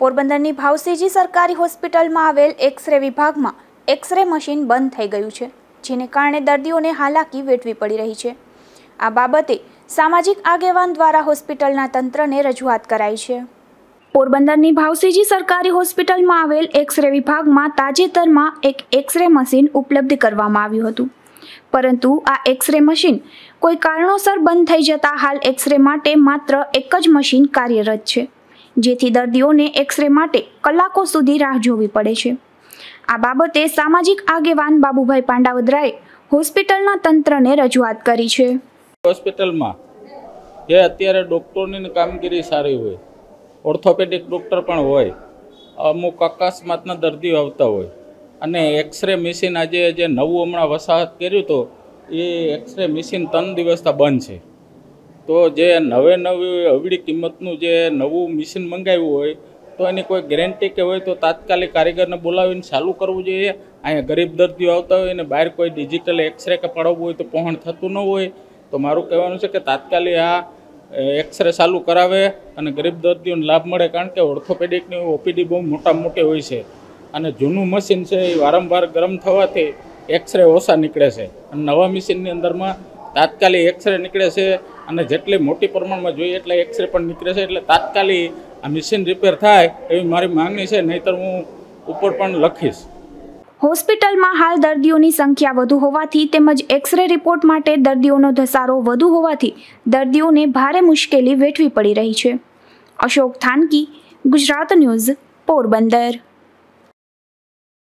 પોરબંદરની ભાવસીજી સરકારી હોસ્પિટલમાં આવેલ એક્સરે વિભાગમાં એક્સરે મશીન બંધ થઈ ગયું છે, જેને કારણે દર્દીઓને હાલાકી વેઠવી પડી રહી છે. આ બાબતે સામાજિક આગેવાન દ્વારા હોસ્પિટલના તંત્રને રજૂઆત કરાઈ છે. પોરબંદરની ભાવસીજી સરકારી હોસ્પિટલમાં આવેલ એક્સરે વિભાગમાં તાજેતરમાં એક એક્સરે મશીન ઉપલબ્ધ કરવામાં આવ્યું હતું. પરંતુ આ એક્સરે મશીન કોઈ કારણોસર બંધ થઈ જતા હાલ એક્સરે માટે માત્ર એક જ મશીન કાર્યરત છે. જેથી દર્દીઓને એક્સરે માટે કલાકો સુધી રાહ જોવી પડે છે. આ બાબતે સામાજિક આગેવાન બાબુભાઈ પાંડાવદરાએ હોસ્પિટલના તંત્રને રજૂઆત કરી છે. હોસ્પિટલમાં જે અત્યારે ડૉક્ટરોની કામગીરી સારી હોય, ઓર્થોપેડિક ડૉક્ટર પણ હોય, અમુક અકસ્માતના દર્દીઓ આવતા હોય, અને એક્સરે મશીન આજે જે નવું હમણાં વસાહત કર્યું તો એ એક્સરે મશીન ત્રણ દિવસથી બંધ છે. તો જે નવે નવી અવળી કિંમતનું જે નવું મશીન મંગાવ્યું હોય, તો એની કોઈ ગેરંટી કે હોય તો તાત્કાલિક કારીગરને બોલાવીને ચાલુ કરવું જોઈએ. અહીંયા ગરીબ દર્દીઓ આવતા હોય અને બહાર કોઈ ડિજિટલ એક્સરે કે પડાવવું હોય તો પહોંચ થતું ન હોય. તો મારું કહેવાનું છે કે તાત્કાલિક આ એક્સરે ચાલુ કરાવે અને ગરીબ દર્દીઓને લાભ મળે, કારણ કે ઓર્થોપેડિકની ઓપીડી બહુ મોટા મોટી હોય છે. અને જૂનું મશીન છે એ વારંવાર ગરમ થવાથી એક્સરે ઓછા નીકળે છે. અને નવા મશીનની અંદરમાં તાત્કાલિક એક્સરે નીકળે છે. અને જેટલી મોટી પ્રમાણમાં જોઈએ એટલે એક્સરે પણ નીકળે છે. એટલે તાત્કાલિક આ મશીન રિપેર થાય એવી મારી માંગણી છે. નહીતર હું ઉપર પણ લખીશ. હોસ્પિટલમાં હાલ દર્દીઓની સંખ્યા વધુ હોવાથી તેમજ એક્સરે રિપોર્ટ માટે દર્દીઓનો ધસારો વધુ હોવાથી દર્દીઓને ભારે મુશ્કેલી વેઠવી પડી રહી છે. અશોક થાનકી, ગુજરાત ન્યૂઝ, પોરબંદર.